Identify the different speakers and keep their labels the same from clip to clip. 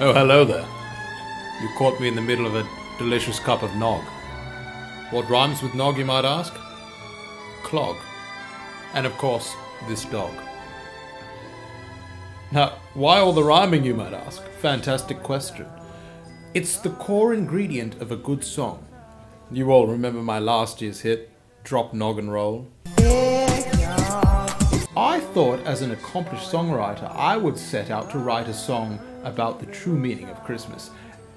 Speaker 1: Oh, hello there. You caught me in the middle of a delicious cup of nog. What rhymes with nog, you might ask? Clog. And of course, this dog. Now, why all the rhyming, you might ask? Fantastic question. It's the core ingredient of a good song. You all remember my last year's hit, Drop Nog and Roll? Thought, as an accomplished songwriter, I would set out to write a song about the true meaning of Christmas.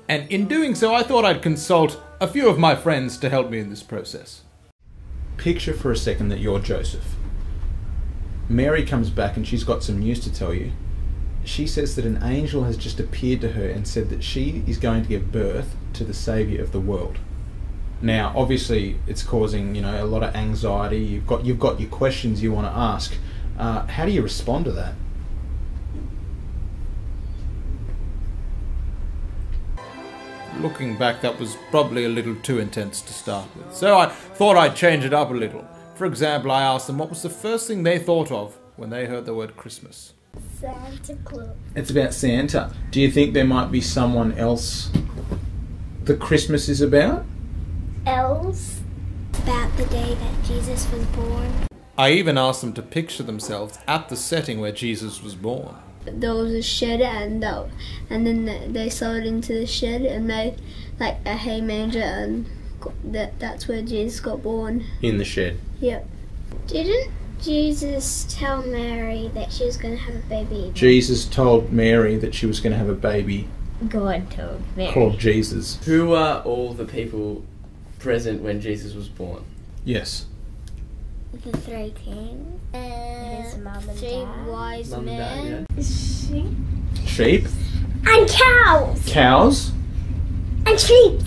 Speaker 1: And in doing so, I thought I'd consult a few of my friends to help me in this process.
Speaker 2: Picture for a second that you're Joseph. Mary comes back and she's got some news to tell you. She says that an angel has just appeared to her and said that she is going to give birth to the Saviour of the world. Now, obviously, it's causing you know a lot of anxiety. You've got you've got your questions you want to ask. Uh, how do you respond to that?
Speaker 1: Looking back, that was probably a little too intense to start with, so I thought I'd change it up a little. For example, I asked them what was the first thing they thought of when they heard the word Christmas.
Speaker 3: Santa Claus.
Speaker 2: It's about Santa. Do you think there might be someone else that Christmas is about?
Speaker 3: Elves. About the day that Jesus was born.
Speaker 1: I even asked them to picture themselves at the setting where Jesus was born.
Speaker 4: there was a shed and uh, and then they- they sold into the shed and made like a hay manger and that that's where Jesus got born.
Speaker 2: In the shed.
Speaker 4: Yep.
Speaker 3: Didn't Jesus tell Mary that she was going to have a baby?
Speaker 2: Jesus told Mary that she was going to have a baby
Speaker 3: God told Mary.
Speaker 2: called Jesus.
Speaker 5: Who were all the people present when Jesus was born?
Speaker 2: Yes.
Speaker 3: The three kings. His mom and
Speaker 4: Three
Speaker 3: dad.
Speaker 4: wise
Speaker 5: Mum and
Speaker 4: men.
Speaker 5: dad, yeah?
Speaker 2: Sheep,
Speaker 3: And cows.
Speaker 2: cows,
Speaker 3: And sheep.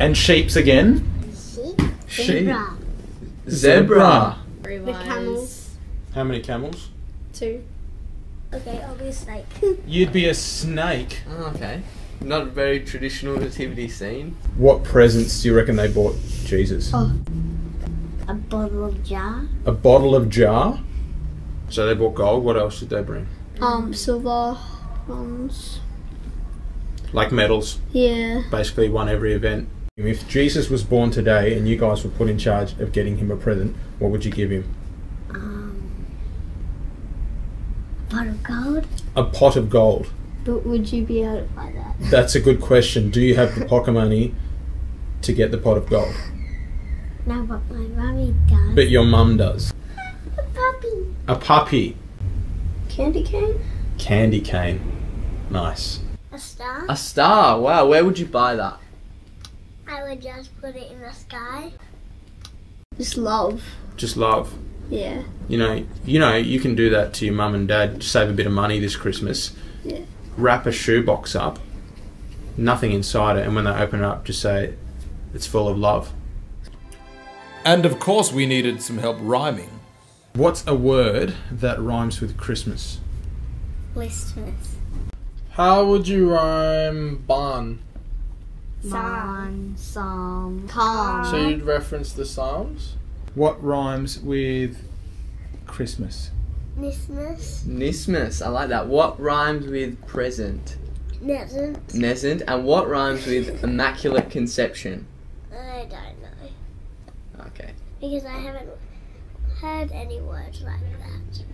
Speaker 2: and sheeps again.
Speaker 3: Sheep.
Speaker 2: Sheep.
Speaker 3: Zebra.
Speaker 2: Zebra.
Speaker 4: The camels.
Speaker 2: How many camels?
Speaker 4: Two.
Speaker 3: Okay, I'll be a snake.
Speaker 2: You'd be a snake.
Speaker 5: Oh, okay. Not a very traditional nativity scene.
Speaker 2: What presents do you reckon they bought Jesus?
Speaker 4: Oh.
Speaker 3: A bottle of jar.
Speaker 2: A bottle of jar. So they bought gold. What else did they bring?
Speaker 4: Um, silver ones.
Speaker 2: Like medals.
Speaker 4: Yeah.
Speaker 2: Basically, won every event. If Jesus was born today and you guys were put in charge of getting him a present, what would you give him?
Speaker 3: Um, pot of gold.
Speaker 2: A pot of gold.
Speaker 4: But would you be able to buy that?
Speaker 2: That's a good question. Do you have the pocket money to get the pot of gold?
Speaker 3: No, but my mummy does.
Speaker 2: But your mum does.
Speaker 3: a puppy.
Speaker 2: A puppy.
Speaker 4: Candy cane?
Speaker 2: Candy cane. Nice.
Speaker 3: A star.
Speaker 5: A star. Wow. Where would you buy that?
Speaker 3: I would just put it in the sky.
Speaker 4: Just love.
Speaker 2: Just love.
Speaker 4: Yeah.
Speaker 2: You know, you know, you can do that to your mum and dad. Save a bit of money this Christmas.
Speaker 4: Yeah.
Speaker 2: Wrap a shoebox up. Nothing inside it, and when they open it up, just say it's full of love.
Speaker 1: And of course, we needed some help rhyming.
Speaker 2: What's a word that rhymes with Christmas?
Speaker 3: Christmas.
Speaker 6: How would you rhyme barn?
Speaker 3: Psalm. Psalm. Tom.
Speaker 6: So you'd reference the Psalms?
Speaker 2: What rhymes with Christmas?
Speaker 3: Christmas.
Speaker 5: Nismus. I like that. What rhymes with present?
Speaker 3: Doesn't.
Speaker 5: Nescent. And what rhymes with immaculate conception?
Speaker 3: I don't know.
Speaker 5: Okay.
Speaker 3: Because I haven't heard any words like that.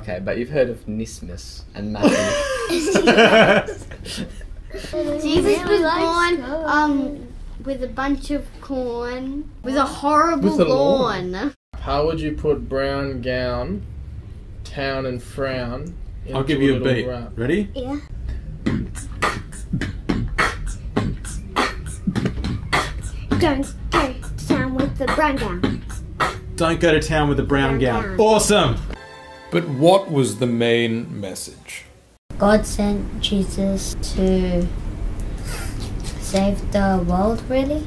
Speaker 5: Okay, but you've heard of Nismus and Matthew.
Speaker 4: Jesus was born um with a bunch of corn with a horrible
Speaker 2: With a lawn.
Speaker 4: lawn.
Speaker 6: How would you put brown gown, town and frown?
Speaker 2: I'll give you a
Speaker 6: little
Speaker 2: beat.
Speaker 6: rap?
Speaker 2: Ready?
Speaker 3: Yeah. Don't the brown gown.
Speaker 2: Don't go to town with a brown
Speaker 3: Brown
Speaker 2: gown.
Speaker 3: gown.
Speaker 2: Awesome.
Speaker 1: But what was the main message?
Speaker 7: God sent Jesus to save the world, really?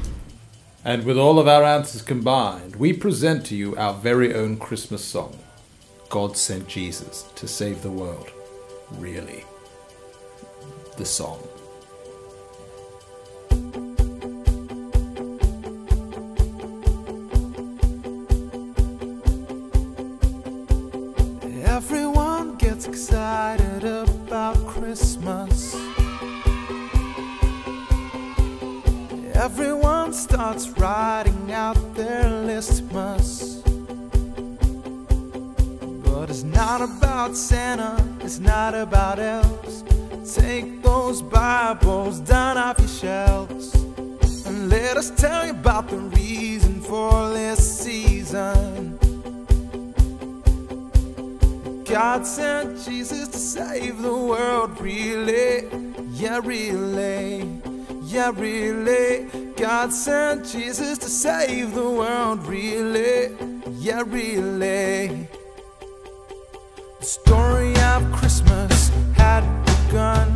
Speaker 1: And with all of our answers combined, we present to you our very own Christmas song God sent Jesus to save the world. Really. The song.
Speaker 8: Everyone starts writing out their Listmas. But it's not about Santa, it's not about elves. Take those Bibles down off your shelves and let us tell you about the reason for this season. God sent Jesus to save the world, really. Yeah, really. Yeah, really. God sent Jesus to save the world, really. Yeah, really. The story of Christmas had begun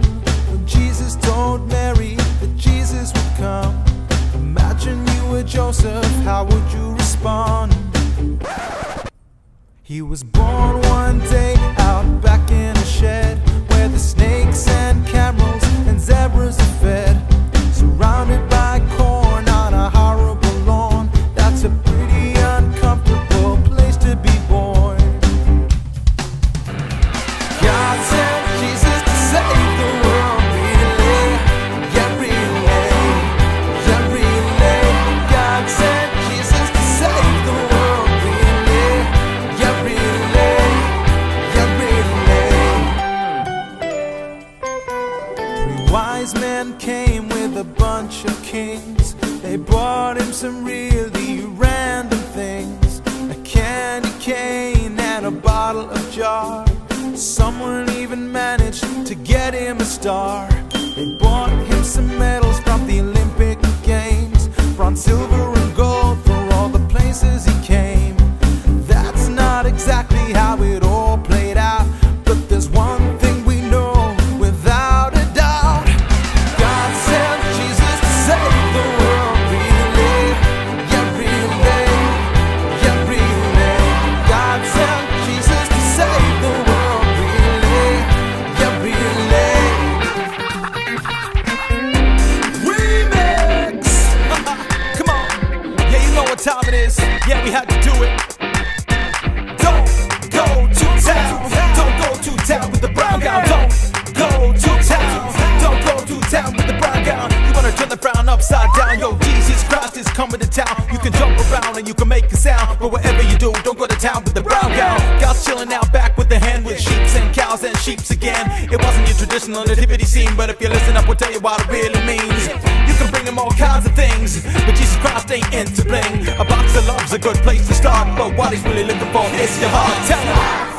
Speaker 8: when Jesus told Mary that Jesus would come. Imagine you were Joseph, how would you respond? He was born one day out back in a shed where the snakes and camels and zebras are fed. Wise men came with a bunch of kings. They brought him some really random things a candy cane and a bottle of jar. Someone even managed to get him a star. They bought him some medals from the Olympic Games bronze, silver, it is. Yeah, we had to do it. Don't go to town. Don't go to town with the brown gown. Don't go to town. Don't go to town with the brown gown. You wanna turn the brown upside down. Yo, Jesus Christ is coming to town. You can jump around and you can make a sound. But whatever you do, don't go to town with the brown gown. God's chilling out back with the hand with sheeps and cows and sheeps again. It wasn't your traditional nativity scene, but if you listen up, we'll tell you what it really means. You can bring him all kinds of things, but Jesus Christ ain't into bling. Love's a good place to start, but what he's really looking for is your heart. Tell him.